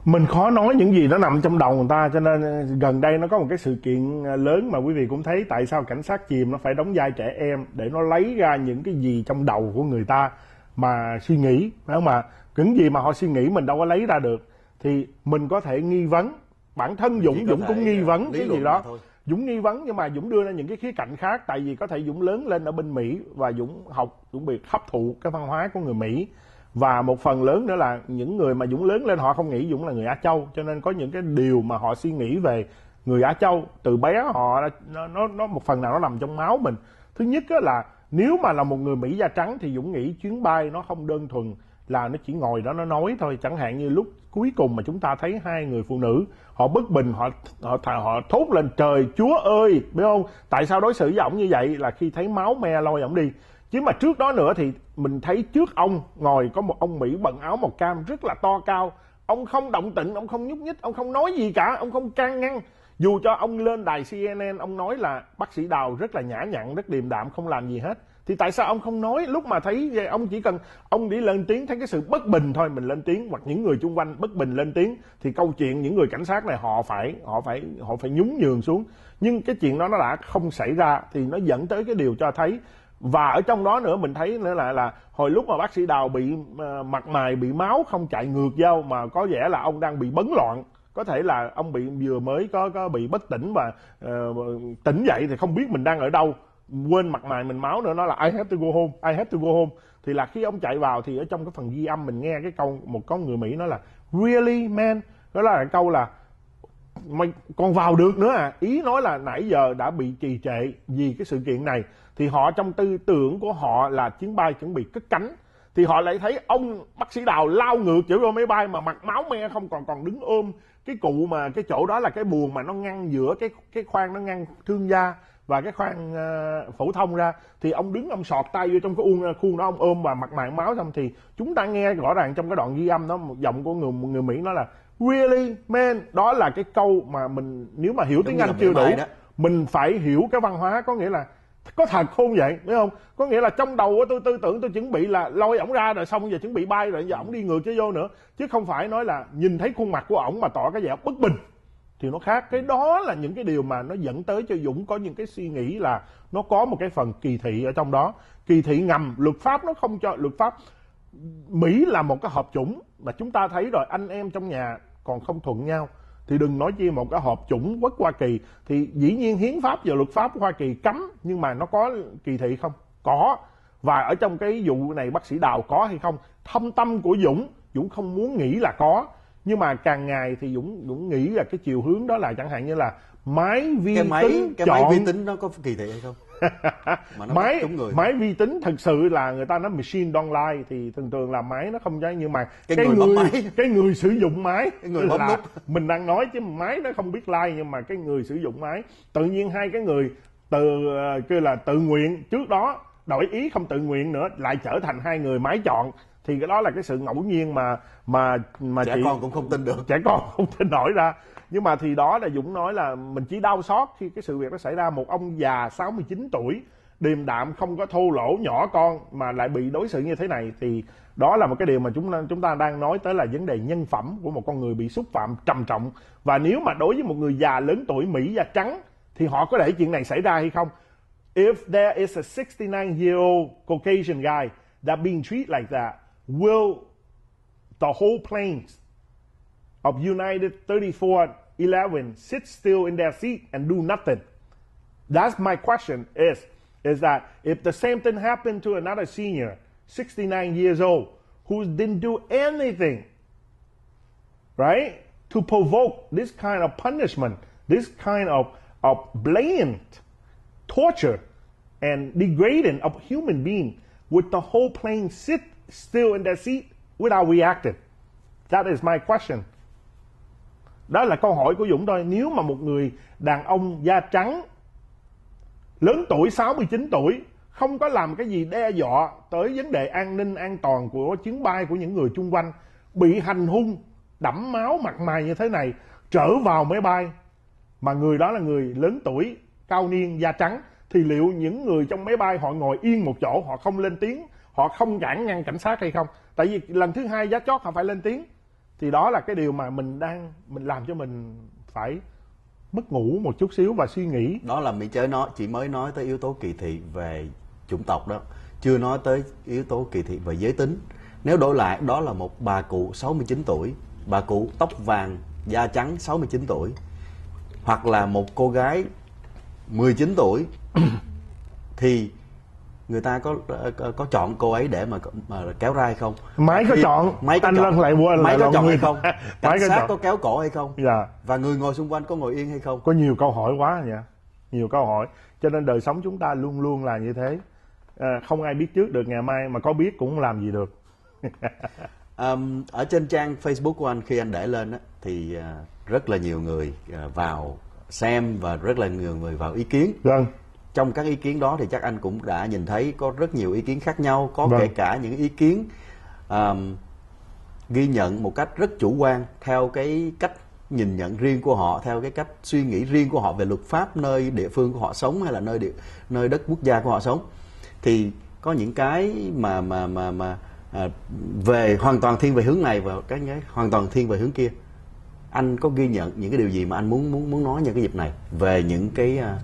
[SPEAKER 3] Mình khó nói những gì nó nằm trong đầu người ta cho nên ờ, gần đây nó có một cái sự kiện ờ, lớn mà quý vị cũng thấy tại sao cảnh sát chìm nó phải đóng vai trẻ em để nó lấy ra những cái gì trong đầu của người ta mà suy nghĩ. Phải không ạ? Những gì mà họ suy nghĩ mình đâu có lấy ra được. Thì mình có thể nghi vấn bản thân Dũng Dũng cũng nghi
[SPEAKER 4] ờ,
[SPEAKER 3] vấn cái gì đó.
[SPEAKER 4] thôi.
[SPEAKER 3] Dũng nghi vấn nhưng mà Dũng đưa ra những cái khía cạnh khác. Tại vì có thể Dũng lớn lên ở bên Mỹ và Dũng học Dũng bị hấp thụ cái văn hóa của người Mỹ. Và một phần lớn nữa là những người mà Dũng lớn lên họ không nghĩ Dũng là người Á Châu. Cho nên có những cái điều mà họ suy nghĩ về người Á Châu. Từ bé họ nó nó, nó một phần nào nó nằm trong máu mình. Thứ nhất là nếu mà là một người Mỹ da trắng thì Dũng nghĩ chuyến bay nó không đơn thuần là nó chỉ ngồi đó nó nói thôi. Chẳng hạn như lúc cuối cùng mà chúng ta thấy hai người phụ nữ họ bất bình họ họ họ, thốt lên trời chúa ơi! Biết không? Tại sao đối xử với ổng như vậy? Là khi thấy máu me lôi ổng đi. Chứ mà trước đó nữa thì mình thấy trước ông ngồi có một ông mỹ bận áo màu cam rất là to cao. Ông không động tĩnh ông không nhúc nhích ông không nói gì cả ông không can ngăn dù cho ông lên đài CNN ông nói là bác sĩ Đào rất là nhã nhặn rất điềm đạm không làm gì hết. Thì tại sao ông không nói lúc mà thấy vậy, ông chỉ cần ông đi lên tiếng thấy cái sự bất bình thôi mình lên tiếng hoặc những người chung quanh bất bình lên tiếng thì câu chuyện những người cảnh sát này họ phải họ phải họ phải nhún nhường xuống. Nhưng cái chuyện đó nó đã không xảy ra thì nó dẫn tới cái điều cho thấy. Và ở trong đó nữa mình thấy nữa là là hồi lúc mà bác sĩ Đào bị ờ, mặt mày bị máu không chạy ngược vô mà có vẻ là ông đang bị bấn loạn có thể là ông bị vừa mới có có bị bất tỉnh và uh, tỉnh dậy thì không biết mình đang ở đâu. Quên mặt mày mình máu nữa nó là I have to go home I have to go home. Thì là khi ông chạy vào thì ở trong cái phần ghi âm mình nghe cái câu một con người Mỹ nói là really man? Đó là cái câu là mày còn vào được nữa à? Ý nói là nãy giờ đã bị trì trệ vì cái sự kiện này. Thì họ trong tư tưởng của họ là chuyến bay chuẩn bị cất cánh. Thì họ lại thấy ông bác sĩ đào lao ngược trở vô máy bay mà mặt máu me không còn còn đứng ôm cái cụ mà cái chỗ đó là cái buồng mà nó ngăn giữa cái cái khoang nó ngăn thương gia và cái khoang ờ, phổ thông ra thì ông đứng ông sọt tay vô trong cái uông khuôn đó ông ôm và mặt mày máu xong thì chúng ta nghe rõ ràng trong cái đoạn ghi âm đó một giọng của người người Mỹ nói là really man đó là cái câu mà mình nếu mà hiểu tiếng Anh chưa đủ
[SPEAKER 4] đó.
[SPEAKER 3] mình phải hiểu cái văn hóa có nghĩa là có thật không vậy biết không? Có nghĩa là trong đầu của tôi tư tưởng tôi chuẩn bị là lôi ổng ra rồi xong giờ chuẩn bị bay rồi giờ ổng đi ngược cho vô nữa. Chứ không phải nói là nhìn thấy khuôn mặt của ổng mà tỏ cái vẻ bất bình thì nó khác. Cái đó là những cái điều mà nó dẫn tới cho Dũng có những cái suy nghĩ là nó có một cái phần kỳ thị ở trong đó. Kỳ thị ngầm, luật pháp nó không cho, luật pháp Mỹ là một cái hợp chủng mà chúng ta thấy rồi, anh em trong nhà còn không thuận nhau thì đừng nói chi một cái hộp chủng quốc Hoa Kỳ. Thì dĩ nhiên hiến pháp và luật pháp của Hoa Kỳ cấm nhưng mà nó có kỳ thị không? Có. Và ở trong cái vụ này bác sĩ Đào có hay không? Thâm tâm của Dũng Dũng không muốn nghĩ là có. Nhưng mà càng ngày thì Dũng Dũng nghĩ là cái chiều hướng đó là chẳng hạn như là máy vi
[SPEAKER 4] cái máy
[SPEAKER 3] tính
[SPEAKER 4] cái
[SPEAKER 3] chọn
[SPEAKER 4] máy vi tính nó có kỳ thị hay không mà nó
[SPEAKER 3] máy
[SPEAKER 4] trúng người
[SPEAKER 3] máy vi tính thực sự là người ta nói machine don't lie thì thường thường là máy nó không trái nhưng mà
[SPEAKER 4] Cái người bấm máy.
[SPEAKER 3] cái người sử dụng máy
[SPEAKER 4] Cái người bấm
[SPEAKER 3] là
[SPEAKER 4] nút.
[SPEAKER 3] mình đang nói chứ máy nó không biết lie nhưng mà cái người sử dụng máy tự nhiên hai cái người từ ờ, kêu là tự nguyện trước đó đổi ý không tự nguyện nữa lại trở thành hai người máy chọn thì cái đó là cái sự ngẫu nhiên mà mà mà
[SPEAKER 4] trẻ
[SPEAKER 3] chị-
[SPEAKER 4] con cũng không tin được
[SPEAKER 3] trẻ con không thể nổi ra nhưng mà thì đó là Dũng nói là mình chỉ đau xót khi cái sự việc nó xảy ra. Một ông già 69 tuổi, điềm đạm, không có thô lỗ, nhỏ con, mà lại bị đối xử như thế này, thì đó là một cái điều mà chúng ta chúng ta đang nói tới là vấn đề nhân phẩm của một con người bị xúc phạm trầm trọng. Và nếu mà đối với một người già lớn tuổi, Mỹ da trắng, thì họ có để chuyện này xảy ra hay không? If there is a 69 year old Caucasian guy that being treated like that, will the whole plane of United 3411 sit still in their seat and do nothing. That's my question is is that if the same thing happened to another senior, 69 years old, who didn't do anything, right, to provoke this kind of punishment, this kind of, of blatant torture and degrading of human being, would the whole plane sit still in their seat without reacting? That is my question. Đó là câu hỏi của Dũng thôi. Nếu mà một người đàn ông da trắng, lớn tuổi 69 tuổi, không có làm cái gì đe dọa tới vấn đề an ninh an toàn của chuyến bay của những người chung quanh, bị hành hung, đẫm máu mặt mày như thế này, trở vào máy bay, mà người đó là người lớn tuổi, cao niên, da trắng, thì liệu những người trong máy bay họ ngồi yên một chỗ, họ không lên tiếng, họ không cản ngăn cảnh sát hay không? Tại vì lần thứ hai giá chót họ phải lên tiếng. Thì đó là cái điều mà mình đang, mình làm cho mình phải mất ngủ một chút xíu và suy nghĩ.
[SPEAKER 4] đó là mỹ chớ nói, chỉ mới nói tới yếu tố kỳ thị về chủng tộc đó, chưa nói tới yếu tố kỳ thị về giới tính nếu đổi lại, đó là một bà cụ 69 tuổi, bà cụ tóc vàng, da trắng 69 tuổi, hoặc là một cô gái 19 tuổi, thì người ta có có, có chọn cô ấy để mà, mà kéo ra hay không
[SPEAKER 3] Máy có
[SPEAKER 4] Khi-
[SPEAKER 3] chọn,
[SPEAKER 4] máy có
[SPEAKER 3] anh
[SPEAKER 4] chọn
[SPEAKER 3] Lân lại quên
[SPEAKER 4] máy
[SPEAKER 3] lại
[SPEAKER 4] có chọn hay không
[SPEAKER 3] Máy
[SPEAKER 4] cảnh
[SPEAKER 3] có
[SPEAKER 4] sát
[SPEAKER 3] chọn.
[SPEAKER 4] có kéo cổ hay không
[SPEAKER 3] Dạ.
[SPEAKER 4] và người ngồi xung quanh có ngồi yên hay không
[SPEAKER 3] Có nhiều câu hỏi quá nha. Nhiều câu hỏi. Cho nên đời sống chúng ta luôn luôn là như thế. À, không ai biết trước được ngày mai mà có biết cũng không làm gì được.
[SPEAKER 4] Um, ở trên trang Facebook của anh khi anh để lên á, thì à, rất là nhiều người vào xem và rất là nhiều người vào ý kiến.
[SPEAKER 3] Vâng.
[SPEAKER 4] Trong các ý kiến đó thì chắc anh cũng đã nhìn thấy có rất nhiều ý kiến khác nhau, có
[SPEAKER 3] Vâng.
[SPEAKER 4] kể cả những ý kiến um, ghi nhận một cách rất chủ quan theo cái cách nhìn nhận riêng của họ, theo cái cách suy nghĩ riêng của họ về luật pháp nơi địa phương của họ sống hay là nơi địa, nơi đất quốc gia của họ sống. Thì có những cái mà mà mà mà à, về hoàn toàn thiên về hướng này và cái cái hoàn toàn thiên về hướng kia. Anh có ghi nhận những cái điều gì mà anh muốn muốn muốn nói nhân cái dịp này về những cái à,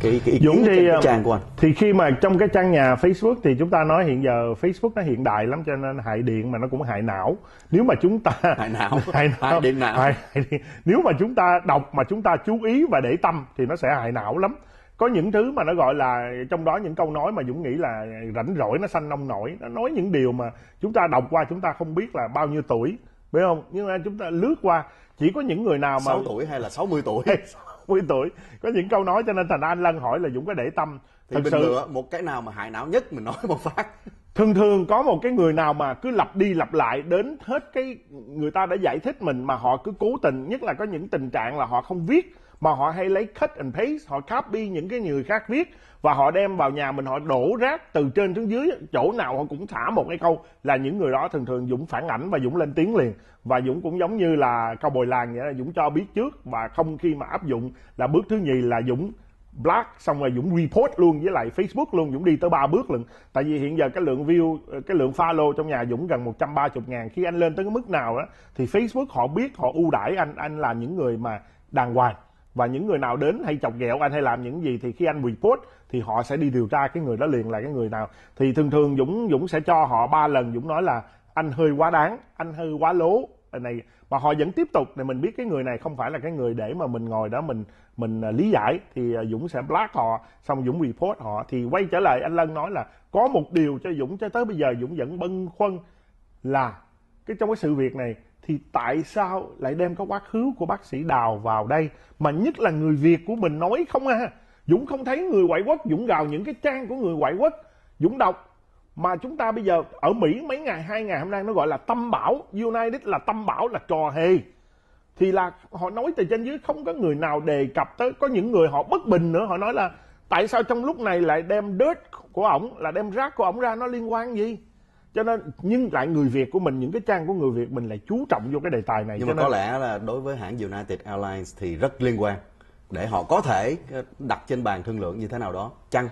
[SPEAKER 4] cái cái ý
[SPEAKER 3] Dũng thì
[SPEAKER 4] cái
[SPEAKER 3] ờ,
[SPEAKER 4] trang của anh.
[SPEAKER 3] thì khi mà trong cái trang nhà Facebook thì chúng ta nói hiện giờ Facebook nó hiện đại lắm cho nên hại điện mà nó cũng hại não. Nếu mà chúng ta
[SPEAKER 4] Hại não.
[SPEAKER 3] hại,
[SPEAKER 4] Hại điện não.
[SPEAKER 3] hại- hại điện. Nếu mà chúng ta đọc mà chúng ta chú ý và để tâm thì nó sẽ hại não lắm. có những thứ mà nó gọi là trong đó những câu nói mà dũng nghĩ là rảnh rỗi nó sanh nông nổi nó nói những điều mà chúng ta đọc qua chúng ta không biết là bao nhiêu tuổi biết không nhưng mà chúng ta lướt qua chỉ có những người nào mà
[SPEAKER 4] 6 tuổi hay là 60 tuổi
[SPEAKER 3] 60 tuổi có những câu nói cho nên thành anh lân hỏi là dũng có để tâm.
[SPEAKER 4] Thì
[SPEAKER 3] thật
[SPEAKER 4] mình
[SPEAKER 3] sự
[SPEAKER 4] lựa một cái nào mà hại não nhất mình nói một phát.
[SPEAKER 3] Thường thường có một cái người nào mà cứ lặp đi lặp lại đến hết cái người ta đã giải thích mình mà họ cứ cố tình nhất là có những tình trạng là họ không viết mà họ hay lấy cut and paste, họ copy những cái người khác viết và họ đem vào nhà mình, họ đổ rác từ trên xuống dưới, chỗ nào họ cũng thả một cái câu là những người đó thường thường dũng phản ảnh và dũng lên tiếng liền. Và dũng cũng giống như là câu bồi làng vậy là dũng cho biết trước và không khi mà áp dụng là bước thứ nhì là dũng block, xong rồi Dũng report luôn với lại Facebook luôn, Dũng đi tới ba bước lần tại vì hiện giờ cái lượng view, cái lượng follow trong nhà Dũng gần 130 ngàn khi anh lên tới cái mức nào đó, thì Facebook họ biết, họ ưu đãi anh anh là những người mà đàng hoàng và những người nào đến hay chọc ghẹo anh hay làm những gì thì khi anh report thì họ sẽ đi điều tra cái người đó liền là cái người nào. Thì thường thường Dũng Dũng sẽ cho họ ba lần, Dũng nói là, anh hơi quá đáng, anh hơi quá lố. Này, mà họ vẫn tiếp tục để mình biết cái người này không phải là cái người để mà mình ngồi đó mình mình à, lý giải. Thì à, Dũng sẽ black họ, xong Dũng report họ. Thì quay trở lại, anh Lân nói là, có một điều cho Dũng, cho tới bây giờ Dũng vẫn băn khoăn là cái, trong cái sự việc này thì tại sao lại đem cái quá khứ của bác sĩ Đào vào đây mà nhất là người Việt của mình nói không à? Dũng không thấy người ngoại quốc, Dũng gào những cái trang của người ngoại quốc. Dũng đọc, mà chúng ta bây giờ ở Mỹ mấy ngày, hai ngày hôm nay nó gọi là tâm bảo, United là tâm bảo là trò hề. Thì là họ nói từ trên dưới không có người nào đề cập tới, có những người họ bất bình nữa, họ nói là tại sao trong lúc này lại đem dirt của ổng, là đem rác của ổng ra, nó liên quan gì? Cho nên nhưng lại người Việt của mình những cái trang của người Việt mình lại chú trọng vô cái đề tài này.
[SPEAKER 4] Nhưng
[SPEAKER 3] cho
[SPEAKER 4] mà
[SPEAKER 3] nên
[SPEAKER 4] có lẽ là đối với hãng United Airlines thì rất liên quan để họ có thể ờ, đặt trên bàn thương lượng như thế nào đó. Chăng?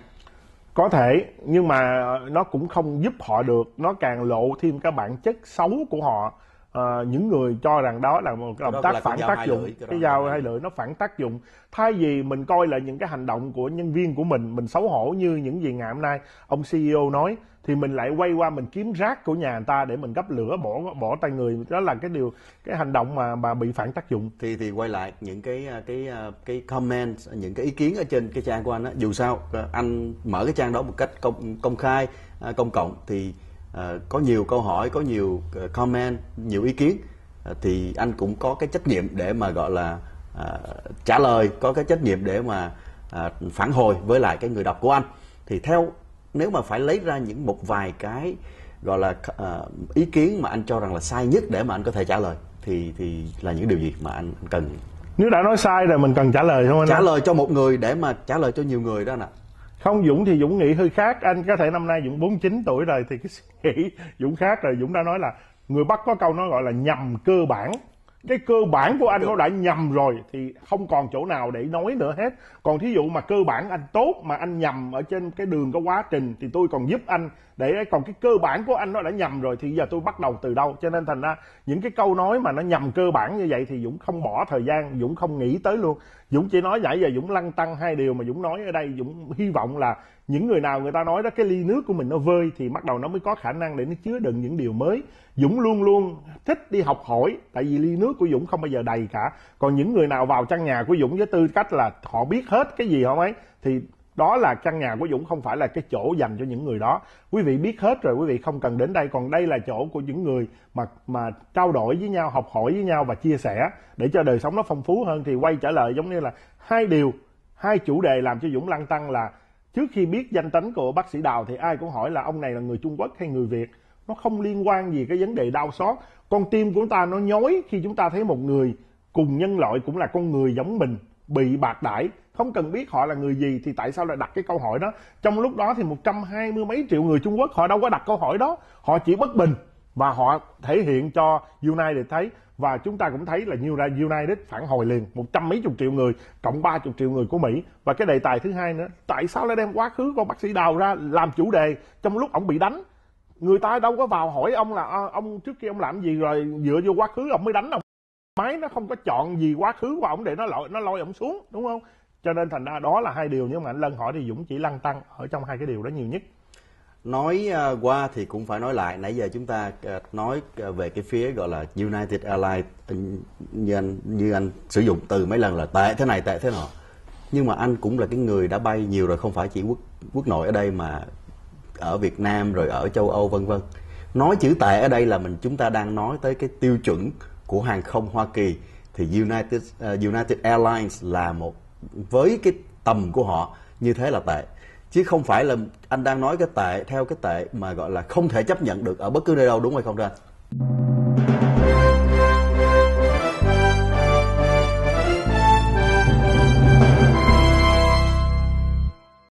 [SPEAKER 3] Có thể nhưng mà nó cũng không giúp họ được. Nó càng lộ thêm cái bản chất xấu của họ Ờ, những người cho rằng đó là một động tác phản tác dụng
[SPEAKER 4] cái
[SPEAKER 3] dao
[SPEAKER 4] hai
[SPEAKER 3] lưỡi nó phản tác dụng. Thay vì mình coi là những cái hành động của nhân viên của mình mình xấu hổ như những gì ngày hôm nay ông CEO nói thì mình lại quay qua mình kiếm rác của nhà người ta để mình gấp lửa bỏ bỏ tay người. Đó là cái điều cái hành động mà mà bị phản tác dụng.
[SPEAKER 4] Thì thì quay lại những cái ờ, cái ờ, cái comment những cái ý kiến ở trên cái trang của anh á dù sao ờ, anh mở cái trang đó một cách công công khai công cộng thì ờ, có nhiều câu hỏi có nhiều ờ, comment nhiều ý kiến Ờ, thì anh cũng có cái trách nhiệm để mà gọi là trả lời có cái trách nhiệm để mà phản hồi với lại cái người đọc của anh. Thì theo nếu mà phải lấy ra những một vài cái gọi là ý kiến mà anh cho rằng là sai nhất để mà anh có thể trả lời thì thì là những điều gì mà anh cần?
[SPEAKER 3] Nếu đã nói sai rồi mình cần trả lời không anh
[SPEAKER 4] trả lời cho một người để mà trả lời cho nhiều người đó nè
[SPEAKER 3] không, Dũng thì Dũng nghĩ hơi khác. Anh có thể năm nay Dũng 49 tuổi rồi thì cái suy nghĩ Dũng khác rồi. Dũng đã nói là người Bắc có câu nó gọi là nhầm cơ bản. Cái cơ bản của anh nó đã nhầm rồi thì không còn chỗ nào để nói nữa hết. Còn thí dụ mà cơ bản anh tốt, mà anh nhầm ở trên cái đường có quá trình thì tôi còn giúp anh để còn cái cơ bản của anh nó đã nhầm rồi thì giờ tôi bắt đầu từ đâu? Cho nên thành ra những cái câu nói mà nó nhầm cơ bản như vậy thì Dũng không bỏ thời gian, Dũng không nghĩ tới luôn. Dũng chỉ nói nãy giờ Dũng lăn tăng hai điều mà Dũng nói ở đây. Dũng hy vọng là những người nào người ta nói đó, cái ly nước của mình nó vơi thì bắt đầu nó mới có khả năng để nó chứa đựng những điều mới. Dũng luôn luôn thích đi học hỏi, tại vì ly nước của Dũng không bao giờ đầy cả. Còn những người nào vào căn nhà của Dũng với tư cách là họ biết hết cái gì không ấy, thì đó là căn nhà của Dũng, không phải là cái chỗ dành cho những người đó. Quý vị biết hết rồi, quý vị không cần đến đây. Còn đây là chỗ của những người mà mà trao đổi với nhau, học hỏi với nhau và chia sẻ để cho đời sống nó phong phú hơn. Thì quay trở lại giống như là hai điều, hai chủ đề làm cho Dũng lăn tăng là trước khi biết danh tính của bác sĩ Đào thì ai cũng hỏi là ông này là người Trung Quốc hay người Việt? Nó không liên quan gì cái vấn đề đau xót. Con tim của chúng ta nó nhói khi chúng ta thấy một người cùng nhân loại cũng là con người giống mình, bị bạc đãi không cần biết họ là người gì thì tại sao lại đặt cái câu hỏi đó. Trong lúc đó thì 120 mấy triệu người Trung Quốc họ đâu có đặt câu hỏi đó. Họ chỉ bất bình và họ thể hiện cho United thấy. Và chúng ta cũng thấy là như ra United phản hồi liền. Một trăm mấy chục triệu người cộng ba chục triệu người của Mỹ. Và cái đề tài thứ hai nữa tại sao lại đem quá khứ con bác sĩ đào ra làm chủ đề? Trong lúc ông bị đánh người ta đâu có vào hỏi ông là "À, ông trước kia ông làm gì rồi dựa vô quá khứ ông mới đánh ông? Máy nó không có chọn gì quá khứ của ông để nó lội nó lôi ông xuống đúng không? Cho nên thành ra đó là hai điều nhưng mà anh Lân hỏi thì Dũng chỉ lăn tăng ở trong hai cái điều đó nhiều nhất.
[SPEAKER 4] Nói à, qua thì cũng phải nói lại. Nãy giờ chúng ta à, nói à, về cái phía gọi là United Airlines như anh như anh sử dụng từ mấy lần là tệ thế này tệ thế nọ. Nhưng mà anh cũng là cái người đã bay nhiều rồi không phải chỉ quốc quốc nội ở đây mà ở Việt Nam rồi ở châu Âu vân vân. Nói chữ tệ ở đây là mình chúng ta đang nói tới cái tiêu chuẩn của hàng không Hoa Kỳ. Thì United uh, United Airlines là một với cái tầm của họ như thế là tệ. Chứ không phải là anh đang nói cái tệ theo cái tệ mà gọi là không thể chấp nhận được ở bất cứ nơi đâu, đúng hay không ra